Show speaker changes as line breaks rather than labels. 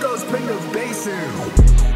Migos bring the bass in.